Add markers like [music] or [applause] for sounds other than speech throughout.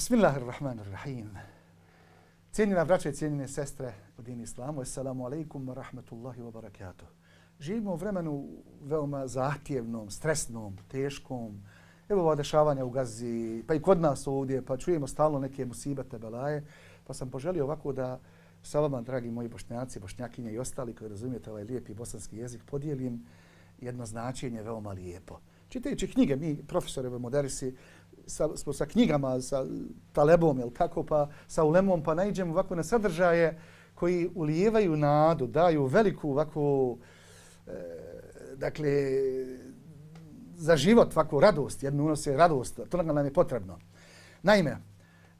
Bismillahirrahmanirrahim. Cijenjena braća i cijenjene sestre u dini islamu, assalamu alaikum wa rahmatullahi wa barakatuh. Živimo u vremenu veoma zahtjevnom, stresnom, teškom. Evo ova dešavanja u Gazi, pa i kod nas ovdje, pa čujemo stalno neke musibete, belaje. Pa sam poželio ovako da sa vama, dragi moji bošnjaci, bošnjakinje i ostali koji razumijete ovaj lijepi bosanski jezik, podijelim jedno značenje veoma lijepo. Čitajući knjige, mi profesori moderisi, sa, smo sa knjigama, sa talebom, jel kako, pa sa ulemom, pa najđemo ovako na sadržaje koji ulijevaju nadu, daju veliku ovako, e, dakle, za život ovako radost, jednu unose radost, to nam je potrebno. Naime,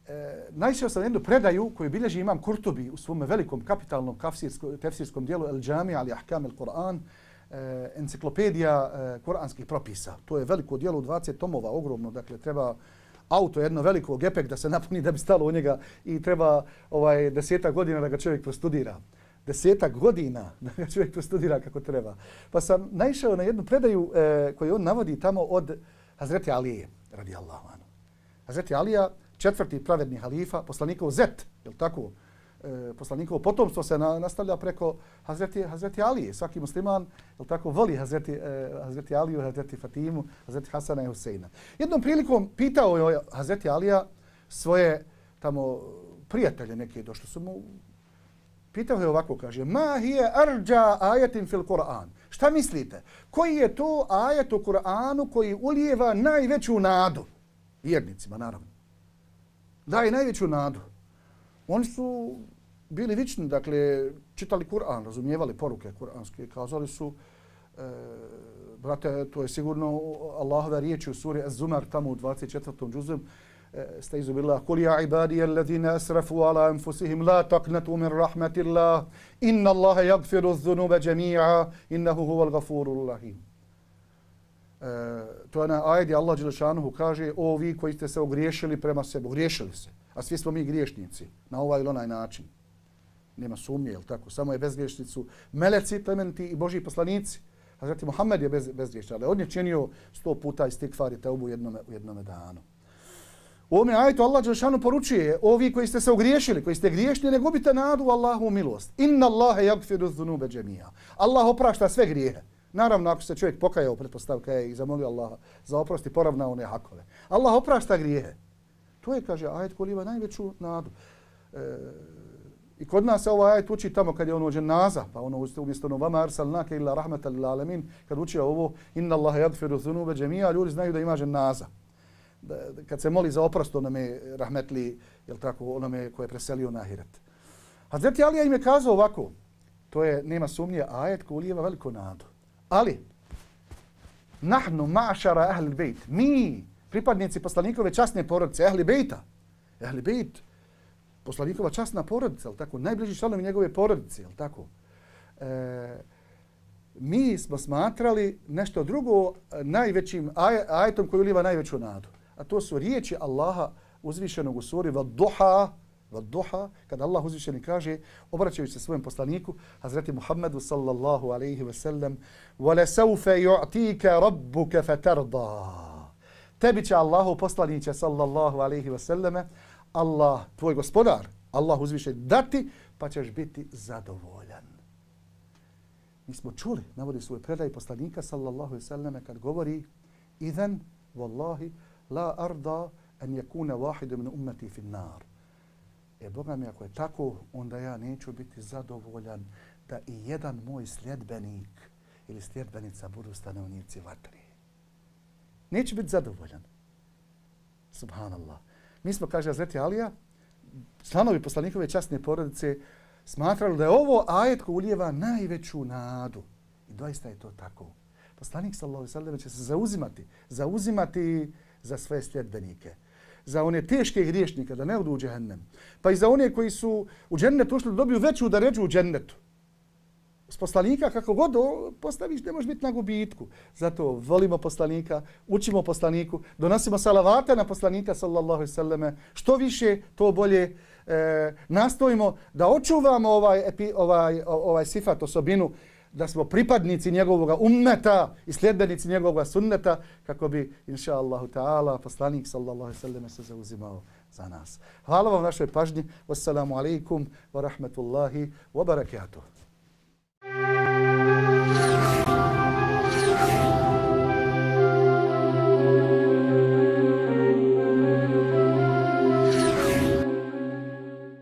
e, najšao sam jednu predaju koju bilježi imam Kurtubi u svom velikom kapitalnom tefsirskom dijelu El Džami, ali Ahkam El Kur'an, e, enciklopedija eh, e, kuranskih propisa. To je veliko dijelo u 20 tomova, ogromno, dakle treba auto jedno veliko gepek da se napuni da bi stalo u njega i treba ovaj deseta godina da ga čovjek prostudira. Deseta godina [laughs] da ga čovjek prostudira kako treba. Pa sam naišao na jednu predaju e, koju on navodi tamo od Hazreti Alije, radijallahu anhu. Hazreti Alija, četvrti pravedni halifa, poslanikov Zet, je tako? E, poslanikovo potomstvo se na, nastavlja preko Hazreti, Hazreti Alije. Svaki musliman je tako voli Hazreti, e, Hazreti Aliju, Hazreti Fatimu, Hazreti Hasana i Huseina. Jednom prilikom pitao je Hazreti Alija svoje tamo prijatelje neke došli su mu pitao je ovako, kaže ma hije arđa ajetin fil Kur'an. Šta mislite? Koji je to ajet u Kur'anu koji ulijeva najveću nadu? Vjernicima, naravno. Daj najveću nadu. Oni su bili vični, dakle, čitali Kur'an, razumijevali poruke kur'anske, kazali su, e, brate, to je sigurno Allahova riječ u suri Az-Zumar, tamo u 24. džuzem, e, ste izubila, kul ja ibadi alladhina asrafu ala anfusihim, la taqnatu min rahmatillah, inna Allahe jagfiru dhunuba jami'a, innahu huwa al-gafuru rahim. E, to je na ajdi Allah Đelešanuhu kaže, o vi koji ste se ogriješili prema sebi, ogriješili se, a svi smo mi griješnici, na ovaj ili onaj način nema sumnje, jel tako? Samo je bezgriješnicu meleci, plementi i Boži poslanici. Hazreti Muhammed je bez, bezgriješni, ali on je činio sto puta istikvar i teubu u jednom, u jednome danu. U ovome ajtu Allah Đelšanu poručuje, ovi koji ste se ogriješili, koji ste griješni, ne gubite nadu u Allahu milost. Inna Allahe jagfiru zunube džemija. Allah oprašta sve grijehe. Naravno, ako se čovjek pokajao, pretpostavka je i zamolio Allaha za oprosti, poravnao one hakove. Allah oprašta grijehe. To je, kaže, ajet koji ima najveću nadu. E, I kod nas se ovaj ajet uči tamo kad je ono dženaza, pa ono umjesto ono vama arsalnake illa rahmatan lil alamin, kad uči ovo inna Allaha yaghfiru dhunuba jami'a, ljudi znaju da ima dženaza. Da, kad se moli za oprost onome rahmetli, jel tako, onome koje je preselio na ahiret. Hazreti Alija im je kazao ovako, to je, nema sumnje, ajet koji ulijeva veliko nadu. Ali, nahnu ma'šara ahl bejt, mi, pripadnici poslanikove časne porodice, ahli bejta, ahli bejt, poslanikova časna porodica, al tako, najbliži članovi njegove porodice, al tako. E, mi smo smatrali nešto drugo najvećim aj, ajetom koji uliva najveću nadu. A to su riječi Allaha uzvišenog u suri Vadduha, Vadduha, kada Allah uzvišeni kaže, obraćajući se svojem poslaniku, Hazreti Muhammedu sallallahu alaihi ve sellem, وَلَسَوْفَ يُعْتِيكَ رَبُّكَ فَتَرْضَى Tebi će Allahu poslaniće sallallahu alaihi ve selleme, Allah, tvoj gospodar, Allah uzviše dati, pa ćeš biti zadovoljan. Mi smo čuli, navodi svoj predaj poslanika, sallallahu alaihi wasallame, kad govori, idhan, wallahi, la arda an yakuna wahidu min ummati fi nar. E, Boga mi, ako je tako, onda ja neću biti zadovoljan da i jedan moj sljedbenik ili sljedbenica budu stanovnici vatri neće biti zadovoljan. Subhanallah. Mi smo, kaže Azreti Alija, članovi poslanikove časne porodice, smatrali da je ovo ajet koji ulijeva najveću nadu. I doista je to tako. Poslanik sallallahu sallam će se zauzimati, zauzimati za sve sljedbenike. Za one teške griješnike da ne odu u džehennem. Pa i za one koji su u džennetu ušli da dobiju veću da ređu u džennetu s poslanika, kako god postaviš, ne može biti na gubitku. Zato volimo poslanika, učimo poslaniku, donosimo salavate na poslanika, sallallahu sallame, što više, to bolje e, nastojimo da očuvamo ovaj, epi, ovaj, ovaj sifat, osobinu, da smo pripadnici njegovog ummeta i sljedbenici njegovog sunneta, kako bi, inša Allahu ta'ala, poslanik, sallallahu sallame, se zauzimao za nas. Hvala vam našoj pažnji. Wassalamu alaikum wa rahmatullahi wa barakatuh. you